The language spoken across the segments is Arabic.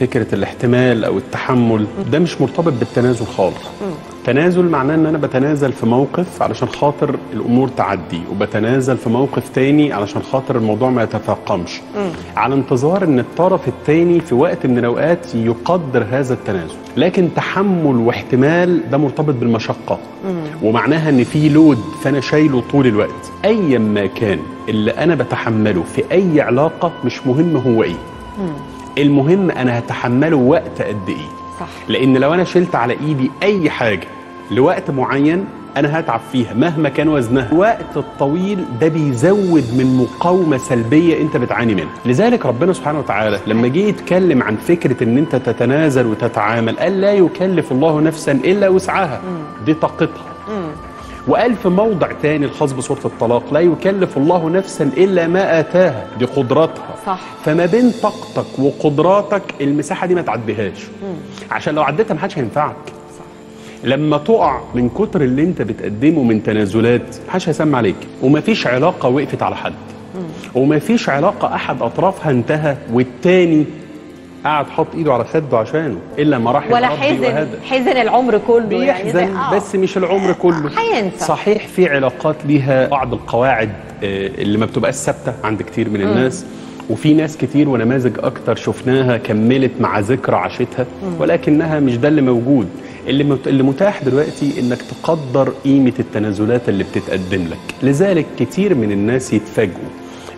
فكرة الاحتمال أو التحمل ده مش مرتبط بالتنازل خالص. تنازل معناه إن أنا بتنازل في موقف علشان خاطر الأمور تعدي وبتنازل في موقف تاني علشان خاطر الموضوع ما يتفاقمش. على انتظار إن الطرف التاني في وقت من الأوقات يقدر هذا التنازل. لكن تحمل واحتمال ده مرتبط بالمشقة. ومعناها إن في لود فأنا شايله طول الوقت. ايا ما كان اللي أنا بتحمله في أي علاقة مش مهم هو إيه. المهم أنا هتحمله وقت قد إيه. صح. لأن لو أنا شلت على إيدي أي حاجة لوقت معين أنا هتعب فيها مهما كان وزنها. الوقت الطويل ده بيزود من مقاومة سلبية أنت بتعاني منها. لذلك ربنا سبحانه وتعالى لما جه يتكلم عن فكرة إن أنت تتنازل وتتعامل قال لا يكلف الله نفسا إلا وسعها. دي طاقتها. وقال في موضع تاني الخاص بسوره الطلاق لا يكلف الله نفسا إلا ما آتاها دي قدراتها صح. فما بين طاقتك وقدراتك المساحة دي ما تعديهاش. عشان لو عديتها ما حدش هينفعك لما تقع من كتر اللي انت بتقدمه من تنازلات محدش هيسمع عليك. ومفيش علاقة وقفت على حد. ومفيش علاقة أحد أطرافها انتهى والتاني قاعد حاط ايده على خده عشانه إلا ما رحم ولا حزن حزن العمر كله يعني بيحزن زي- آه. بس مش العمر كله. هينسى. صحيح في علاقات ليها بعض القواعد آه، اللي ما بتبقاش ثابتة عند كتير من الناس وفي ناس كتير ونماذج أكتر شفناها كملت مع ذكرى عاشتها ولكنها مش ده اللي موجود. اللي اللي متاح دلوقتي إنك تقدر قيمة التنازلات اللي بتتقدم لك. لذلك كتير من الناس يتفاجئوا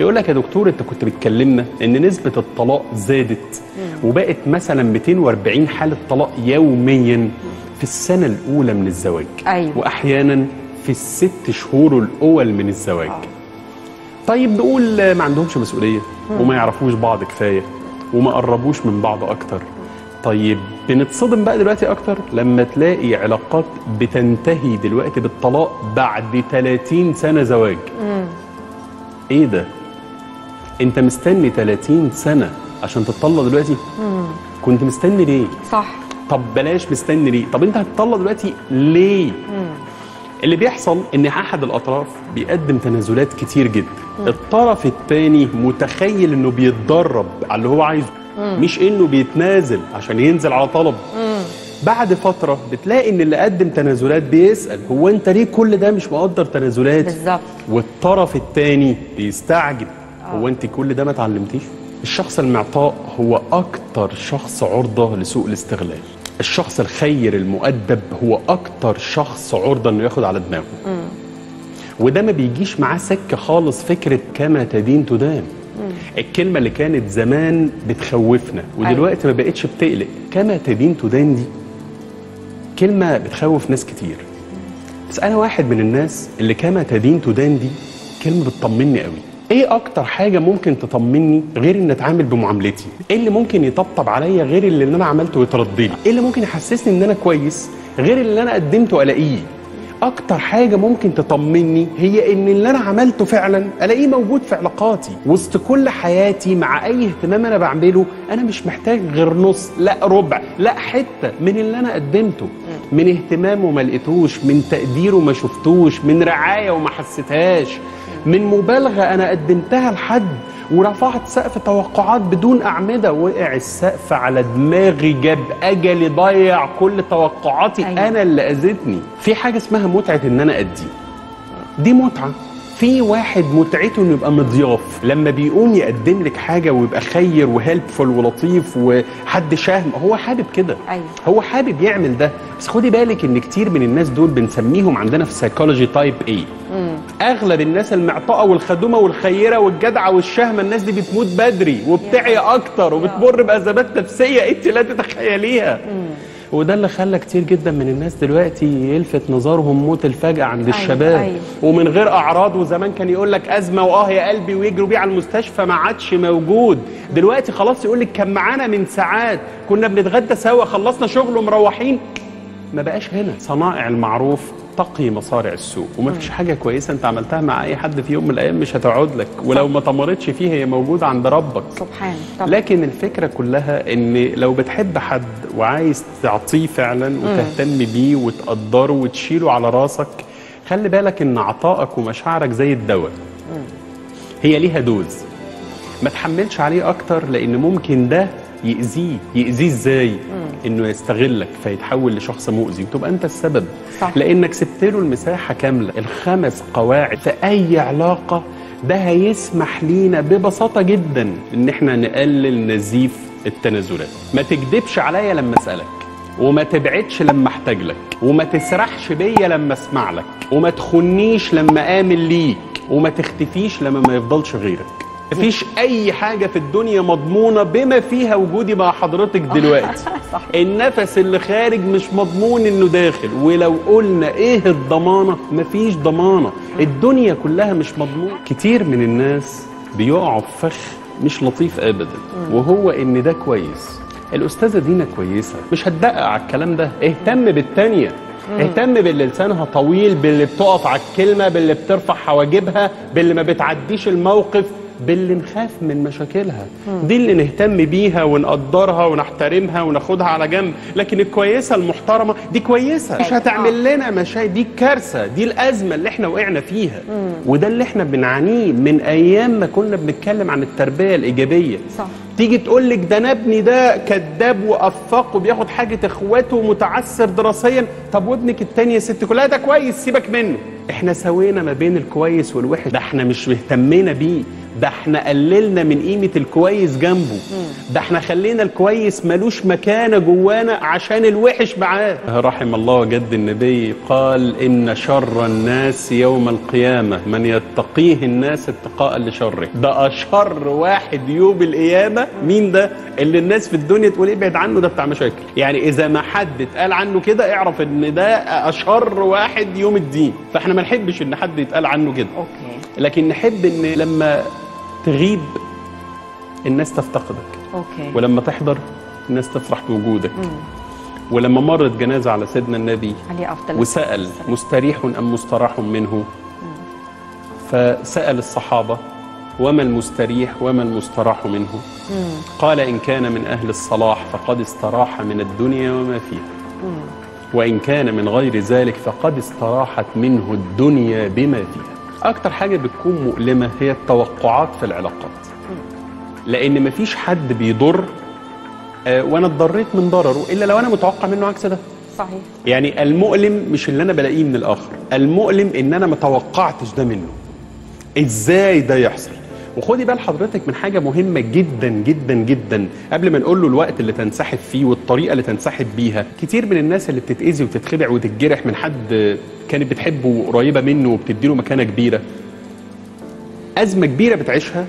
يقول لك يا دكتور انت كنت بتكلمنا إن نسبة الطلاق زادت وبقت مثلا 240 حالة طلاق يوميا في السنة الأولى من الزواج أيوة. واحيانا في الست شهور الأول من الزواج. طيب نقول ما عندهمش مسؤولية وما يعرفوش بعض كفاية وما قربوش من بعض أكتر. طيب بنتصدم بقى دلوقتي أكتر لما تلاقي علاقات بتنتهي دلوقتي بالطلاق بعد 30 سنة زواج. إيه ده؟ انت مستني 30 سنة عشان تتطلق دلوقتي؟ كنت مستني ليه؟ صح. طب بلاش مستني ليه؟ طب انت هتطلق دلوقتي ليه؟ اللي بيحصل ان احد الاطراف بيقدم تنازلات كتير جدا. الطرف الثاني متخيل انه بيتدرب على اللي هو عايزه. مش انه بيتنازل عشان ينزل على طلب. بعد فترة بتلاقي ان اللي قدم تنازلات بيسأل هو انت ليه كل ده مش مقدر تنازلات؟ بالظبط. والطرف الثاني بيستعجب. هو انت كل ده ما اتعلمتيش؟ الشخص المعطاء هو أكتر شخص عرضة لسوء الاستغلال. الشخص الخير المؤدب هو أكتر شخص عرضة إنه ياخد على دماغه. وده ما بيجيش معاه سكة خالص فكرة كما تدين تدان. الكلمة اللي كانت زمان بتخوفنا ودلوقتي ما بقتش بتقلق. كما تدين تدان دي كلمة بتخوف ناس كتير. بس أنا واحد من الناس اللي كما تدين تدان دي كلمة بتطمني قوي. إيه أكتر حاجة ممكن تطمني غير ان أتعامل بمعاملتي؟ إيه اللي ممكن يطبطب عليا غير اللي أنا عملته ويترد لي إيه اللي ممكن يحسسني إن أنا كويس غير اللي أنا قدمته ألاقيه؟ أكتر حاجة ممكن تطمني هي إن اللي أنا عملته فعلا ألاقيه موجود في علاقاتي وسط كل حياتي مع أي اهتمام أنا بعمله أنا مش محتاج غير نص لا ربع لا حتة من اللي أنا قدمته. من اهتمام وما لقيتوش من تقدير وما شفتوش من رعاية وما حسيتهاش. من مبالغة أنا قدمتها لحد ورفعت سقف توقعات بدون أعمدة. وقع السقف على دماغي جاب أجلي ضيع كل توقعاتي. أيوة. أنا اللي اذتني في حاجة اسمها متعة إن أنا أدي. دي متعة. في واحد متعته إنه يبقى مضياف لما بيقوم يقدم لك حاجة ويبقى خير و helpful ولطيف وحد شهم هو حابب كده. أيوة. هو حابب يعمل ده. بس خدي بالك إن كتير من الناس دول بنسميهم عندنا في psychology type A أغلب الناس المعطاءة والخدومة والخيرة والجدعة والشهمه الناس دي بتموت بدري وبتعيا أكتر وبتمر بأزمات نفسية أنت لا تتخيليها. وده اللي خلى كتير جدا من الناس دلوقتي يلفت نظرهم موت الفجأة عند أيوة، الشباب. أيوة. ومن غير أعراض وزمان كان يقول لك أزمة وآه يا قلبي ويجروا بيه على المستشفى ما عادش موجود. دلوقتي خلاص يقول لك كان معانا من ساعات. كنا بنتغدى سوا خلصنا شغل ومروحين. ما بقاش هنا صنائع المعروف تقي مصارع السوء وما فيش حاجة كويسة أنت عملتها مع أي حد في يوم من الأيام مش هتقعد لك. ولو ما تمرتش فيه هي موجودة عند ربك. سبحان لكن الفكرة كلها إن لو بتحب حد وعايز تعطيه فعلا وتهتم بيه وتقدره وتشيله على راسك خلي بالك إن عطائك ومشاعرك زي الدواء. هي ليها دوز. ما تحملش عليه أكتر لأن ممكن ده يأذيه يأذيه إزاي؟ إنه يستغلك فيتحول لشخص مؤذي. وتبقى أنت السبب. صح. لأنك سبت له المساحة كاملة الخمس قواعد في أي علاقة ده هيسمح لينا ببساطة جدا إن إحنا نقلل نزيف التنازلات. ما تكذبش عليا لما أسألك وما تبعدش لما أحتاج لك وما تسرحش بيا لما أسمع لك وما تخنيش لما آمن ليك وما تختفيش لما ما يفضلش غيرك. مفيش أي حاجة في الدنيا مضمونة بما فيها وجودي مع حضرتك دلوقتي. صح. النفس اللي خارج مش مضمون إنه داخل. ولو قلنا إيه الضمانة؟ مفيش ضمانة. الدنيا كلها مش مضمون. كتير من الناس بيقعوا في فخ مش لطيف ابدا. وهو إن ده كويس. الأستاذة دينا كويسة. مش هتدقق على الكلام ده. اهتم بالتانية. اهتم باللي لسانها طويل باللي بتقف على الكلمة باللي بترفع حواجبها باللي ما بتعديش الموقف. باللي نخاف من مشاكلها. دي اللي نهتم بيها ونقدرها ونحترمها وناخدها على جنب. لكن الكويسة المحترمة دي كويسة. مش هتعمل لنا مشاكل دي الكارثة. دي الأزمة اللي إحنا وقعنا فيها. وده اللي إحنا بنعانيه من أيام ما كنا بنتكلم عن التربية الإيجابية. صح. تيجي تقول لك ده أنا ابني ده كذاب وأفاق وبياخد حاجة إخواته ومتعثر دراسيا. طب وابنك التاني يا ست كلها؟ ده كويس. سيبك منه. إحنا سوينا ما بين الكويس والوحش. ده إحنا مش اهتمينا بيه. ده إحنا قللنا من قيمة الكويس جنبه. ده إحنا خلينا الكويس ملوش مكانة جوانا عشان الوحش معاه. رحم الله جد النبي قال إن شر الناس يوم القيامة من يتقيه الناس اتقاء لشره. ده أشر واحد يوم القيامة. مين ده؟ اللي الناس في الدنيا تقول ابعد عنه ده بتاع مشاكل. يعني إذا ما حد اتقال عنه كده اعرف إن ده أشر واحد يوم الدين. فإحنا ما نحبش إن حد يتقال عنه كده. Okay. لكن نحب إن لما تغيب الناس تفتقدك. Okay. ولما تحضر الناس تفرح بوجودك. ولما مرت جنازة على سيدنا النبي عليه أفضل وسأل مستريح أم مستراح منه؟ فسأل الصحابة وما المستريح وما المستراح منه؟ قال إن كان من أهل الصلاح فقد استراح من الدنيا وما فيها. وإن كان من غير ذلك فقد استراحت منه الدنيا بما فيها. أكتر حاجة بتكون مؤلمة هي التوقعات في العلاقات. لأن مفيش حد بيضر آه، وأنا اتضريت من ضرره إلا لو أنا متوقع منه عكس ده. صحيح. يعني المؤلم مش اللي أنا بلاقيه من الآخر المؤلم إن أنا ما توقعتش ده منه. إزاي ده يحصل؟ وخدي بال حضرتك من حاجة مهمة جدا جدا جدا. قبل ما نقول له الوقت اللي تنسحب فيه والطريقة اللي تنسحب بيها كتير من الناس اللي بتتأذي وتتخدع وتتجرح من حد كانت بتحبه وقريبة منه وبتديله مكانة كبيرة. أزمة كبيرة بتعيشها.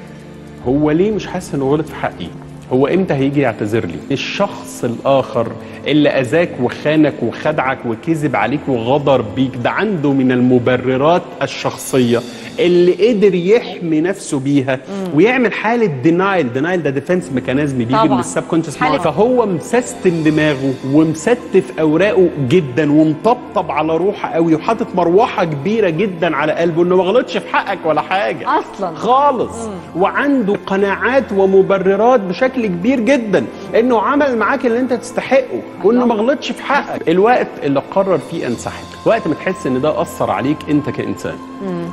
هو ليه مش حاسس إنه غلط في حقي؟ هو إمتى هيجي يعتذر لي؟ الشخص الآخر اللي أذاك وخانك وخدعك وكذب عليك وغدر بيك ده عنده من المبررات الشخصية. اللي قدر يحمي نفسه بيها ويعمل حالة denial denial ده defense mechanism بيجي. من ال subconscious حالة- فهو مسستم دماغه ومستف أوراقه جدا ومطبطب على روحه قوي وحاطط مروحة كبيرة جدا على قلبه إنه ما غلطش في حقك ولا حاجة. أصلاً. خالص. وعنده قناعات ومبررات بشكل كبير جدا. انه عمل معاك اللي انت تستحقه وانه ما غلطش في حقك. الوقت اللي قرر فيه انسحب وقت ما تحس ان ده أثر عليك انت كإنسان.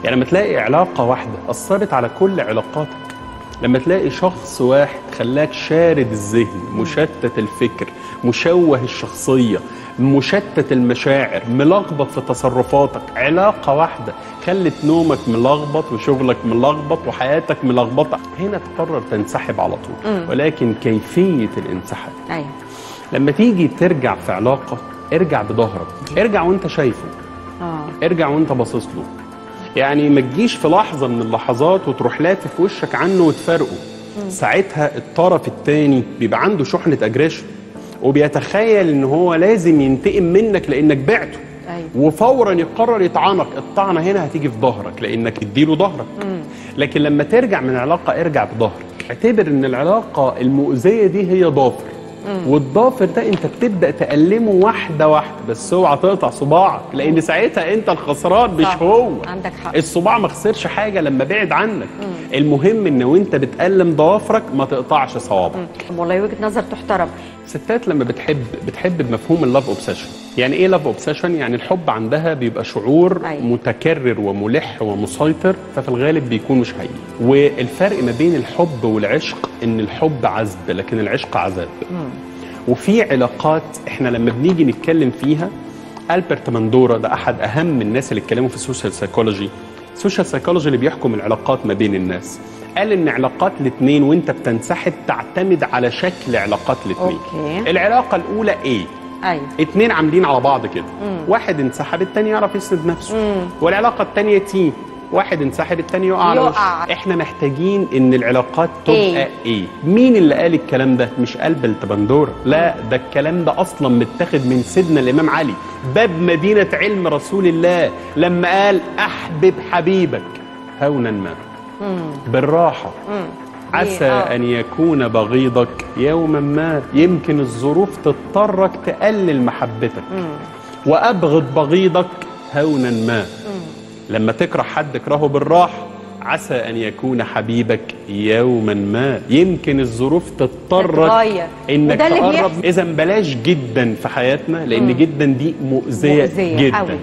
يعني لما تلاقي علاقة واحدة أثرت على كل علاقاتك. لما تلاقي شخص واحد خلاك شارد الذهن مشتت الفكر مشوه الشخصية مشتت المشاعر ملخبط في تصرفاتك. علاقة واحدة خلت نومك ملخبط وشغلك ملخبط وحياتك ملخبطة. هنا تقرر تنسحب على طول. ولكن كيفية الانسحاب؟ أيوه. لما تيجي ترجع في علاقة ارجع بظهرك. ارجع وانت شايفه. آه. ارجع وانت باصص له. يعني ما تجيش في لحظة من اللحظات وتروح لافف وشك عنه وتفارقه. ساعتها الطرف الثاني بيبقى عنده شحنة اجريشن وبيتخيل إن هو لازم ينتقم منك لأنك بعته. أيوة. وفورا يقرر يطعنك. الطعنة هنا هتيجي في ظهرك لأنك اديله ظهرك. لكن لما ترجع من علاقه ارجع بظهرك. اعتبر إن العلاقة المؤذية دي هي ضافر. والضافر ده أنت بتبدأ تألمه واحدة واحدة. بس اوعى تقطع صباعك لأن ساعتها أنت الخسران مش صح. هو. عندك حق. الصباع ما خسرش حاجة لما بعد عنك. المهم إن وأنت بتألم ضوافرك ما تقطعش صوابعك. والله وجهة نظر تحترم. ستات لما بتحب بتحب بمفهوم ال love obsession يعني إيه love obsession يعني الحب عندها بيبقى شعور أيوة. متكرر وملح ومسيطر ففي الغالب بيكون مش حقيقي. والفرق ما بين الحب والعشق إن الحب عذب لكن العشق عذاب. وفي علاقات إحنا لما بنيجي نتكلم فيها ألبرت باندورا ده أحد أهم الناس اللي اتكلموا في ال social psychology ال social psychology اللي بيحكم العلاقات ما بين الناس. قال إن علاقات الاثنين وإنت بتنسحب تعتمد على شكل علاقات الاثنين. العلاقة الأولى إيه؟ أيوه اتنين عاملين على بعض كده. واحد انسحب التاني يعرف يسند نفسه. والعلاقة التانية تي. واحد انسحب التاني يقع على. وشه. إحنا محتاجين إن العلاقات تبقى إيه؟ إيه, إيه؟ مين اللي قال الكلام ده؟ مش قلب التبندورة لا ده الكلام ده أصلا متاخد من سيدنا الإمام علي. باب مدينة علم رسول الله لما قال أحبب حبيبك. هونا ما. بالراحة. عسى آه. أن يكون بغيضك. يوما ما. يمكن الظروف تضطرك تقلل محبتك. وأبغض بغيضك. هونا ما. لما تكره حد اكرهه بالراحة عسى أن يكون حبيبك يوما ما يمكن الظروف تضطرك. إنك تقرب. إذا بلاش جدا في حياتنا لأن جدا دي مؤذية, مؤذية جدا أوي.